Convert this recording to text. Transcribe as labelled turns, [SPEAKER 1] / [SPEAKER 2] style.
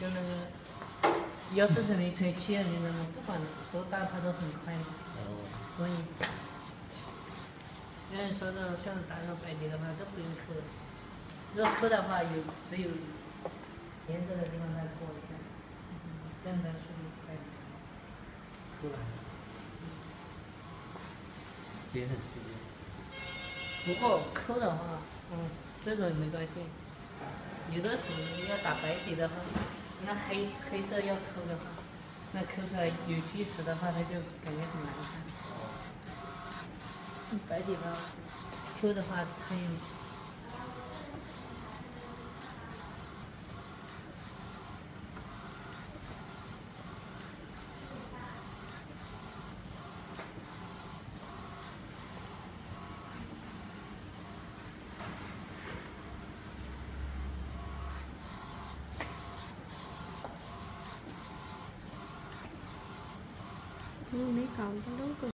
[SPEAKER 1] 就那个，要是是你成起来的人嘛，不管多大它都很快的，
[SPEAKER 2] 哦，
[SPEAKER 1] 所以，有人说的像打上白底的话都不用抠了，如果抠的话有只有颜色的地方再抠一下，这样的速度快。
[SPEAKER 2] 出来，节省时间。
[SPEAKER 1] 不过抠的话，嗯，这种没关系。有的图要打白底的话，那黑黑色要抠的话，那抠出来有锯齿的话，它就感觉很难看。白底的抠的话，它有。
[SPEAKER 3] 我没搞不懂个。